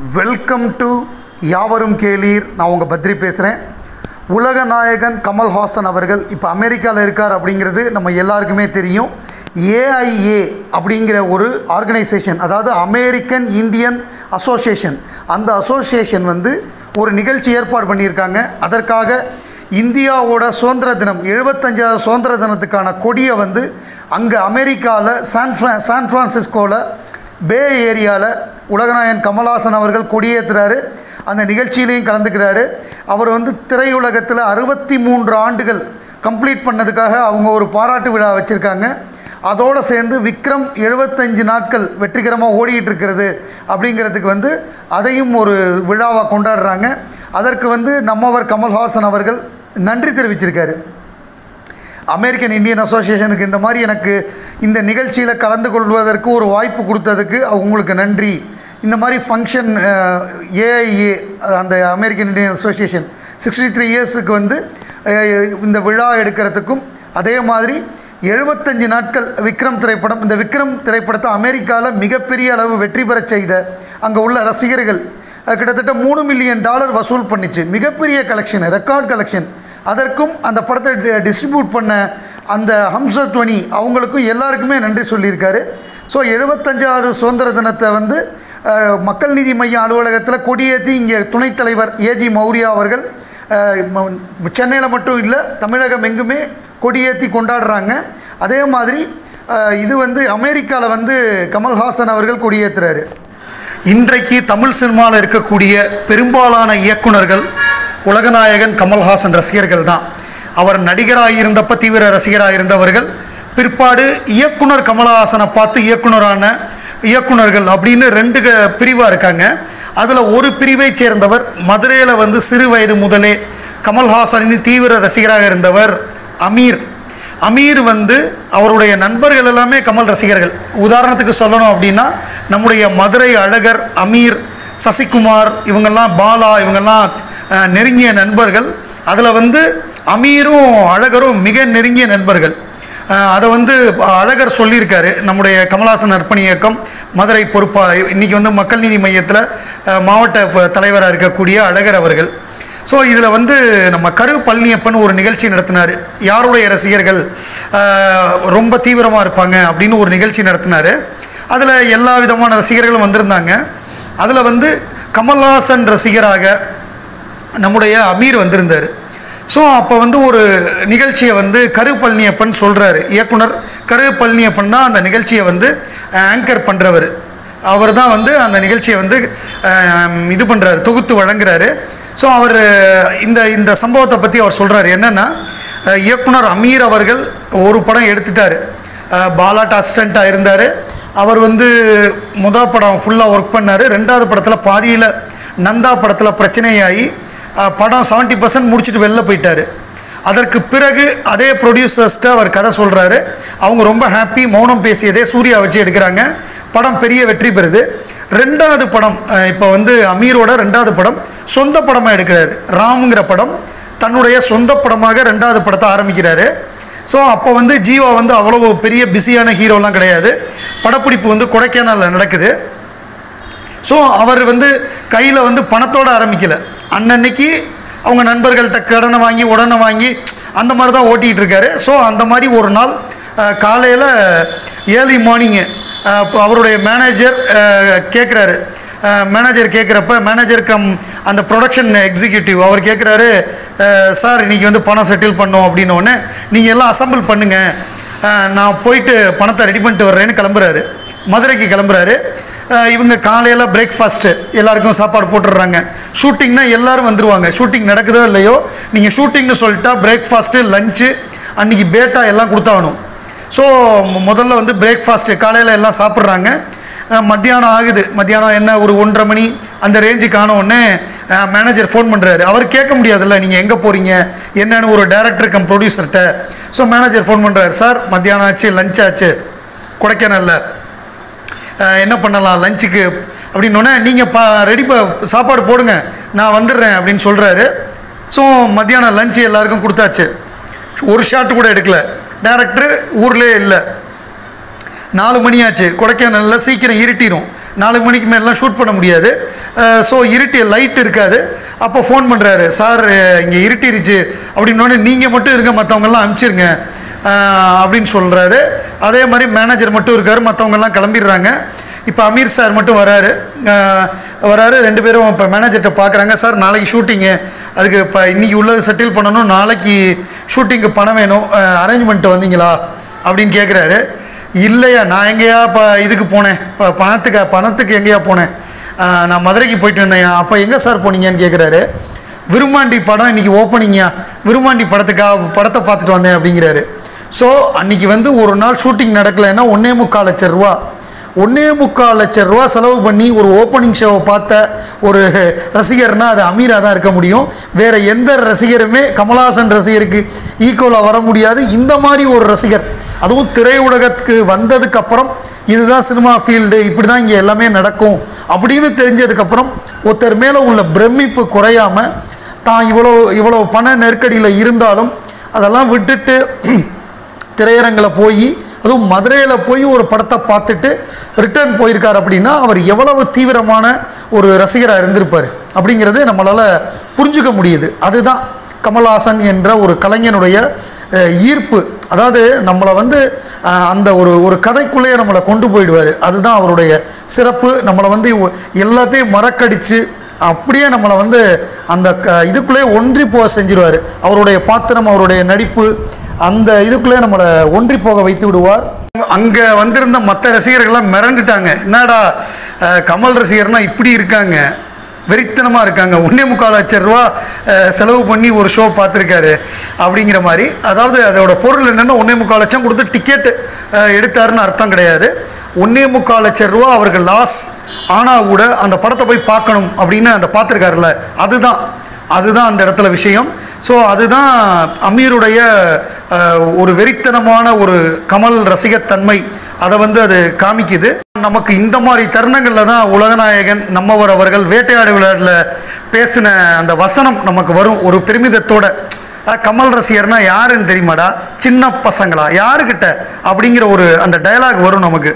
Welcome to யாவரும் கேளீர். நான் உங்கள் பத்ரி பேசுகிறேன் உலக நாயகன் கமல்ஹாசன் அவர்கள் இப்போ அமெரிக்காவில் இருக்கார் அப்படிங்கிறது நம்ம எல்லாருக்குமே தெரியும். ஏஐஏ அப்படிங்கிற ஒரு ஆர்கனைசேஷன் அதாவது அமெரிக்கன் இந்தியன் அசோசியேஷன் அந்த அசோசியேஷன் வந்து ஒரு நிகழ்ச்சி ஏற்பாடு பண்ணியிருக்காங்க. அதற்காக இந்தியாவோட சுதந்திர தினம் எழுபத்தஞ்சாவது சுதந்திர தினத்துக்கான கொடியை வந்து அங்கே அமெரிக்காவில் சான் ஃப்ரா சான் ஃப்ரான்சிஸ்கோவில் பே ஏரியாவில் உலகநாயகன் கமல்ஹாசன் அவர்கள் கொடியேற்றுறாரு அந்த நிகழ்ச்சியிலையும் கலந்துக்கிறாரு. அவர் வந்து திரையுலகத்தில் அறுபத்தி மூன்று ஆண்டுகள் கம்ப்ளீட் பண்ணதுக்காக அவங்க ஒரு பாராட்டு விழா வச்சுருக்காங்க. அதோடு சேர்ந்து விக்ரம் எழுபத்தஞ்சு நாட்கள் வெற்றிகரமாக ஓடிக்கிட்டு இருக்கிறது அப்படிங்கிறதுக்கு வந்து அதையும் ஒரு விழாவாக கொண்டாடுறாங்க. அதற்கு வந்து நம்மவர் கமல்ஹாசன் அவர்கள் நன்றி தெரிவிச்சிருக்காரு. அமெரிக்கன் இந்தியன் அசோசியேஷனுக்கு இந்த மாதிரி எனக்கு இந்த நிகழ்ச்சியில் கலந்து கொள்வதற்கு ஒரு வாய்ப்பு கொடுத்ததுக்கு அவங்களுக்கு நன்றி. இந்த மாதிரி ஃபங்க்ஷன் ஏஐஏ அந்த American Indian association sixty three இயர்ஸுக்கு வந்து இந்த விழா எடுக்கிறதுக்கும் அதே மாதிரி எழுபத்தஞ்சு நாட்கள் விக்ரம் திரைப்படம் இந்த விக்ரம் திரைப்படத்தை அமெரிக்காவில் மிகப்பெரிய அளவு வெற்றி பெறச் செய்த அங்கே உள்ள ரசிகர்கள் கிட்டத்தட்ட மூணு மில்லியன் டாலர் வசூல் பண்ணிச்சு. மிகப்பெரிய கலெக்ஷன் ரெக்கார்ட் கலெக்ஷன் அதற்கும் அந்த படத்தை டிஸ்ட்ரிபியூட் பண்ண அந்த ஹம்சத்வனி அவங்களுக்கும் எல்லாருக்குமே நன்றி சொல்லியிருக்காரு. ஸோ எழுபத்தஞ்சாவது சுதந்திர தினத்தை வந்து மக்கள் நீதி மையம் அலுவலகத்தில் கொடியேற்றி இங்கே துணைத் தலைவர் ஏஜி மௌரியா அவர்கள் சென்னையில் மட்டும் இல்லை தமிழகம் எங்குமே கொடியேற்றி கொண்டாடுறாங்க. அதே மாதிரி இது வந்து அமெரிக்காவில் வந்து கமல்ஹாசன் அவர்கள் கொடியேற்றுறாரு. இன்றைக்கு தமிழ் சினிமாவில் இருக்கக்கூடிய பெரும்பாலான இயக்குனர்கள் உலகநாயகன் கமல்ஹாசன் ரசிகர்கள் தான் அவர் நடிகராக இருந்தப்ப தீவிர ரசிகராக இருந்தவர்கள் பிற்பாடு இயக்குனர் கமலஹாசனை பார்த்து இயக்குனரான இயக்குனர்கள் அப்படின்னு ரெண்டு பிரிவாக இருக்காங்க. அதில் ஒரு பிரிவை சேர்ந்தவர் மதுரையில் வந்து சிறு வயது முதலே கமல்ஹாசனின் தீவிர ரசிகராக இருந்தவர் அமீர். அமீர் வந்து அவருடைய நண்பர்கள் எல்லாமே கமல் ரசிகர்கள். உதாரணத்துக்கு சொல்லணும் அப்படின்னா நம்முடைய மதுரை அழகர் அமீர் சசிகுமார் இவங்கெல்லாம் பாலா இவங்கெல்லாம் நெருங்கிய நண்பர்கள். அதில் வந்து அமீரும் அழகரும் மிக நெருங்கிய நண்பர்கள். அதை வந்து அழகர் சொல்லியிருக்காரு. நம்முடைய கமலாசன் அர்ப்பணி இயக்கம் மதுரை பொறுப்பா இன்றைக்கி வந்து மக்கள் நீதி மையத்தில் மாவட்ட தலைவராக இருக்கக்கூடிய அழகர் அவர்கள். ஸோ இதில் வந்து நம்ம கரு பழனியப்பன் ஒரு நிகழ்ச்சி நடத்தினார். யாருடைய ரசிகர்கள் ரொம்ப தீவிரமாக இருப்பாங்க அப்படின்னு ஒரு நிகழ்ச்சி நடத்தினார். அதில் எல்லா விதமான ரசிகர்களும் வந்திருந்தாங்க. அதில் வந்து கமல்ஹாசன் ரசிகராக நம்முடைய அமீர் வந்திருந்தார். ஸோ அப்போ வந்து ஒரு நிகழ்ச்சியை வந்து கரு பழனியப்பன் சொல்கிறாரு இயக்குனர் கரு பழனியப்பன் தான் அந்த நிகழ்ச்சியை வந்து ஆங்கர் பண்ணுறவர் அவர் தான் வந்து அந்த நிகழ்ச்சியை வந்து இது பண்ணுறாரு தொகுத்து வழங்குறாரு. ஸோ அவர் இந்த இந்த சம்பவத்தை பற்றி அவர் சொல்கிறார் என்னென்னா இயக்குனர் அமீர் அவர்கள் ஒரு படம் எடுத்துட்டார். பாலாட் அசிஸ்டண்ட்டாக இருந்தார். அவர் வந்து முதல் படம் ஃபுல்லாக ஒர்க் பண்ணார். ரெண்டாவது படத்தில் பாதியில் நந்தா படத்தில் பிரச்சனையாகி படம் 70% பர்சன்ட் முடிச்சுட்டு வெளில போயிட்டார். அதற்கு பிறகு அதே ப்ரொடியூசர்ஸ்ட்டு அவர் கதை சொல்கிறாரு அவங்க ரொம்ப ஹாப்பி மௌனம் பேசியதே சூர்யா வச்சு எடுக்கிறாங்க. படம் பெரிய வெற்றி பெறுது. ரெண்டாவது படம் இப்போ வந்து அமீரோட ரெண்டாவது படம் சொந்த படமாக எடுக்கிறாரு. ராம்ங்கிற படம் தன்னுடைய சொந்த படமாக ரெண்டாவது படத்தை ஆரம்பிக்கிறாரு. ஸோ அப்போ வந்து ஜீவா வந்து அவ்வளோ பெரிய பிஸியான ஹீரோலாம் கிடையாது. படப்பிடிப்பு வந்து கொடைக்கானலில் நடக்குது. ஸோ அவர் வந்து கையில் வந்து பணத்தோடு ஆரம்பிக்கலை. அன்னன்னைக்கு அவங்க நண்பர்கள்ட்ட கடனை வாங்கி உடனே வாங்கி அந்த மாதிரி தான் ஓட்டிகிட்டு இருக்காரு ஸோ அந்த மாதிரி ஒரு நாள் காலையில் ஏர்லி மார்னிங்கு அவருடைய மேனேஜர் கேட்குறாரு மேனேஜர் கேட்குறப்ப மேனேஜர் கம் அந்த ப்ரொடக்ஷன் எக்ஸிக்யூட்டிவ் அவர் கேட்குறாரு சார் இன்றைக்கி வந்து பணம் செட்டில் பண்ணோம். அப்படின்னோடனே நீங்கள் எல்லாம் அசம்பிள் பண்ணுங்கள் நான் போயிட்டு பணத்தை ரெடி பண்ணிட்டு வர்றேன்னு கிளம்புறாரு. மதுரைக்கு கிளம்புறாரு. இவங்க காலையில் பிரேக்ஃபாஸ்ட்டு எல்லாருக்கும் சாப்பாடு போட்டுடுறாங்க. ஷூட்டிங்னா எல்லோரும் வந்துருவாங்க. ஷூட்டிங் நடக்குதோ இல்லையோ நீங்கள் ஷூட்டிங்னு சொல்லிட்டா பிரேக்ஃபாஸ்ட்டு லஞ்சு அன்றைக்கி பேட்டா எல்லாம் கொடுத்தாகணும். ஸோ முதல்ல வந்து பிரேக்ஃபாஸ்ட்டு காலையில் எல்லாம் சாப்பிட்றாங்க. மத்தியானம் ஆகுது. மத்தியானம் என்ன ஒரு ஒன்றரை மணி அந்த ரேஞ்சுக்கு ஆன மேனேஜர் ஃபோன் பண்ணுறாரு அவர் கேட்க முடியாதுல்ல நீங்கள் எங்கே போகிறீங்க என்னென்னு ஒரு டைரக்டர் கம் ப்ரொடியூசர்கிட்ட ஸோ மேனேஜர் ஃபோன் பண்ணுறாரு சார் மத்தியானம் ஆச்சு லஞ்ச் ஆச்சு. கொடைக்கானலில் என்ன பண்ணலாம் லஞ்சுக்கு அப்படின்னோடனே நீங்கள் பா ரெடி ப சாப்பாடு போடுங்க. நான் வந்துடுறேன் அப்படின்னு சொல்கிறாரு ஸோ மத்தியானம் லஞ்சு எல்லாருக்கும் கொடுத்தாச்சு. ஒரு ஷாட் கூட எடுக்கல. டேரக்டரு ஊர்லேயே இல்லை. நாலு மணி ஆச்சு. கொடைக்கானலில் சீக்கிரம் இருட்டிடும் நாலு மணிக்கு மேலாம் ஷூட் பண்ண முடியாது. ஸோ இருட்டி லைட் இருக்காது. அப்போ ஃபோன் பண்ணுறாரு சார் இங்கே இருட்டிருச்சு. அப்படின்னோடனே நீங்கள் மட்டும் இருங்க. மற்றவங்கெல்லாம் அனுப்பிச்சிருங்க அப்படின்னு சொல்கிறாரு அதே மாதிரி மேனேஜர் மட்டும் இருக்கார். மற்றவங்கெல்லாம் கிளம்பிடுறாங்க. இப்போ அமீர் சார் மட்டும் வராரு. வராரு. ரெண்டு பேரும் இப்போ மேனேஜர்கிட்ட பார்க்குறாங்க சார் நாளைக்கு ஷூட்டிங்கு அதுக்கு இப்போ இன்றைக்கி உள்ளது செட்டில் பண்ணணும். நாளைக்கு ஷூட்டிங்க்கு பணம் வேணும். அரேஞ்ச்மெண்ட் வந்தீங்களா? அப்படின்னு கேட்குறாரு இல்லையா. நான் எங்கேயா இப்போ இதுக்கு போனேன். இப்போ பணத்துக்கு பணத்துக்கு எங்கேயா போனேன். நான் மதுரைக்கு போயிட்டு வந்தேன். அப்போ எங்கே சார் போனீங்கன்னு கேட்குறாரு விரும்மாண்டி படம் இன்றைக்கி ஓப்பனிங்கா விரும்மாண்டி படத்துக்காக படத்தை பார்த்துட்டு வந்தேன் அப்படிங்கிறாரு. ஸோ அன்றைக்கி வந்து ஒரு நாள் ஷூட்டிங் நடக்கலைன்னா ஒன்றே முக்கால் லட்சம் ரூபா. ஒன்றே முக்கால் லட்சம் ரூபா செலவு பண்ணி ஒரு ஓப்பனிங் ஷோவை பார்த்த ஒரு ரசிகர்னால் அது அமீராக தான் இருக்க முடியும். வேறு எந்த ரசிகருமே கமலஹாசன் ரசிகருக்கு ஈக்குவலாக வர முடியாது. இந்த மாதிரி ஒரு ரசிகர். அதுவும் திரையுலகத்துக்கு வந்ததுக்கப்புறம் இதுதான் சினிமா ஃபீல்டு இப்படி தான் இங்கே எல்லாமே நடக்கும் அப்படின்னு தெரிஞ்சதுக்கப்புறம் ஒருத்தர் மேலே உள்ள பிரமிப்பு குறையாமல் தான் இவ்வளோ இவ்வளோ பண நெருக்கடியில் இருந்தாலும் அதெல்லாம் விட்டுட்டு திரையரங்கில் போய் அதுவும் மதுரையில் போய் ஒரு படத்தை பார்த்துட்டு ரிட்டர்ன் போயிருக்கார் அப்படின்னா அவர் எவ்வளவு தீவிரமான ஒரு ரசிகராக இருந்திருப்பார் அப்படிங்கிறது நம்மளால் புரிஞ்சுக்க முடியுது. அதுதான் கமல்ஹாசன் என்ற ஒரு கலைஞனுடைய ஈர்ப்பு. அதாவது நம்மளை வந்து அந்த ஒரு ஒரு கதைக்குள்ளேயே நம்மளை கொண்டு போயிடுவார். அதுதான் அவருடைய சிறப்பு. நம்மளை வந்து எல்லாத்தையும் மறக்கடிச்சு அப்படியே நம்மளை வந்து அந்த க இதுக்குள்ளேயே ஒன்றி போக செஞ்சிருவார். அவருடைய பாத்திரம் அவருடைய நடிப்பு அந்த இதுக்குள்ளே நம்மளை ஒன்றி போக வைத்து விடுவார். அங்கே வந்திருந்த மற்ற ரசிகர்கள்லாம் மிரண்டுட்டாங்க. என்னடா கமல் ரசிகர்னா இப்படி இருக்காங்க. வெறித்தனமாக இருக்காங்க. ஒன்றே முக்கால் லட்சம் ரூபா செலவு பண்ணி ஒரு ஷோ பார்த்துருக்காரு அப்படிங்கிற மாதிரி. அதாவது அதோட பொருள் என்னென்னா ஒன்றே முக்கால் லட்சம் கொடுத்து டிக்கெட் எடுத்தாருன்னு அர்த்தம் கிடையாது. ஒன்றே முக்கால் லட்சம் ரூபா அவருக்கு லாஸ் ஆனால் கூட அந்த படத்தை போய் பார்க்கணும் அப்படின்னு அந்த பார்த்துருக்காருல்ல. அதுதான். அதுதான் அந்த இடத்துல விஷயம். ஸோ அதுதான் அமீருடைய ஒரு வெறித்தனமான ஒரு கமல் ரசிகத்தன்மை. அதை வந்து அது காமிக்குது. நமக்கு இந்த மாதிரி தருணங்களில் தான் உலகநாயகன் நம்மவர் அவர்கள் வேட்டையாடு விளையாடில் பேசின அந்த வசனம் நமக்கு வரும். ஒரு பெருமிதத்தோட கமல் ரசிகர்னா யாருன்னு தெரியுமாடா? சின்ன பசங்களா? யாருக்கிட்ட? அப்படிங்கிற ஒரு அந்த டயலாக் வரும் நமக்கு.